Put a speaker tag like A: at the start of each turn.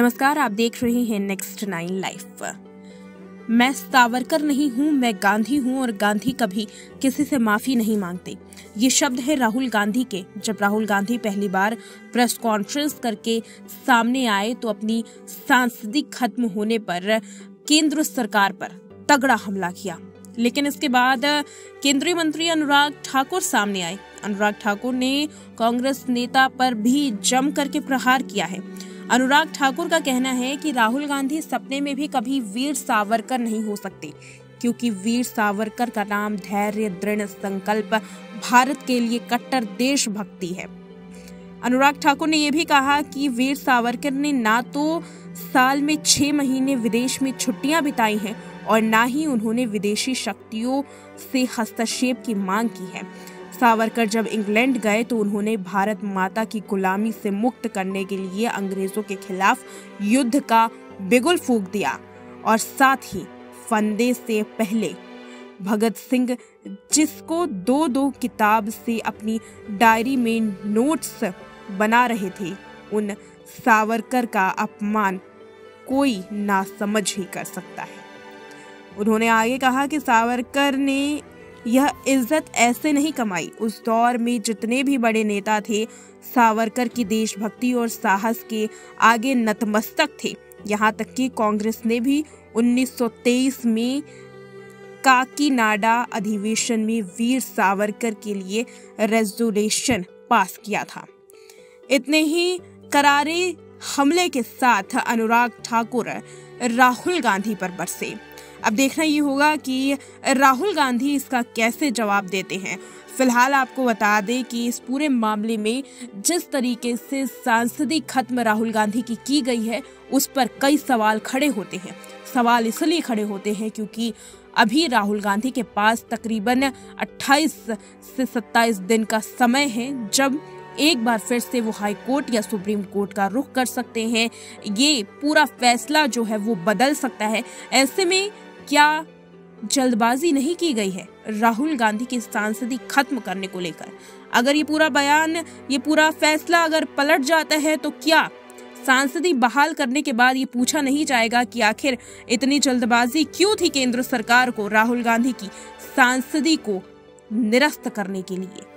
A: नमस्कार, आप देख रहे हैं नेक्स्ट नाइन लाइफ मैं सावरकर नहीं हूँ, मैं गांधी हूँ और गांधी कभी किसी से माफ़ी नहीं मांगते। ये शब्द है राहुल गांधी के। जब राहुल गांधी पहली बार प्रेस कॉन्फ्रेंस करके सामने आए तो अपनी सांसदी खत्म होने पर केंद्र सरकार पर तगड़ा हमला किया। लेकिन इसके बाद केंद्रीय मंत्री अनुराग ठाकुर सामने आए। अनुराग ठाकुर ने कांग्रेस नेता पर भी जम करके प्रहार किया है। अनुराग ठाकुर का कहना है कि राहुल गांधी सपने में भी कभी वीर सावरकर नहीं हो सकते, क्योंकि वीर सावरकर का नाम धैर्य, दृढ़ संकल्प, भारत के लिए कट्टर देशभक्ति है। अनुराग ठाकुर ने यह भी कहा कि वीर सावरकर ने ना तो साल में छह महीने विदेश में छुट्टियाँ बिताई हैं और ना ही उन्होंने विदेशी शक्तियों से हस्तक्षेप की मांग की है। सावरकर जब इंग्लैंड गए तो उन्होंने भारत माता की गुलामी से मुक्त करने के लिए अंग्रेज़ों के खिलाफ युद्ध का बिगुल फूक दिया और साथ ही फंदे से पहले भगत सिंह जिसको दो दो किताब से अपनी डायरी में नोट्स बना रहे थे, उन सावरकर का अपमान कोई ना समझ ही कर सकता है। उन्होंने आगे कहा कि सावरकर ने यह इज़्ज़त ऐसे नहीं कमाई। उस दौर में जितने भी बड़े नेता थे, सावरकर की देशभक्ति और साहस के आगे नतमस्तक थे। यहाँ तक कि कांग्रेस ने भी 1923 में काकीनाडा अधिवेशन में वीर सावरकर के लिए रेजोल्यूशन पास किया था। इतने ही करारे हमले के साथ अनुराग ठाकुर राहुल गांधी पर बरसे। अब देखना ये होगा कि राहुल गांधी इसका कैसे जवाब देते हैं। फ़िलहाल आपको बता दें कि इस पूरे मामले में जिस तरीके से सांसदी खत्म राहुल गांधी की की गई है, उस पर कई सवाल खड़े होते हैं। सवाल इसलिए खड़े होते हैं क्योंकि अभी राहुल गांधी के पास तकरीबन 28 से 27 दिन का समय है, जब एक बार फिर से वो हाई कोर्ट या सुप्रीम कोर्ट का रुख कर सकते हैं। ये पूरा फैसला जो है, वो बदल सकता है। ऐसे में क्या जल्दबाजी नहीं की गई है राहुल गांधी की सांसदी खत्म करने को लेकर? अगर ये पूरा बयान, ये पूरा फैसला अगर पलट जाता है तो क्या सांसदी बहाल करने के बाद ये पूछा नहीं जाएगा कि आखिर इतनी जल्दबाजी क्यों थी केंद्र सरकार को, राहुल गांधी की सांसदी को निरस्त करने के लिए?